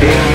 Yeah.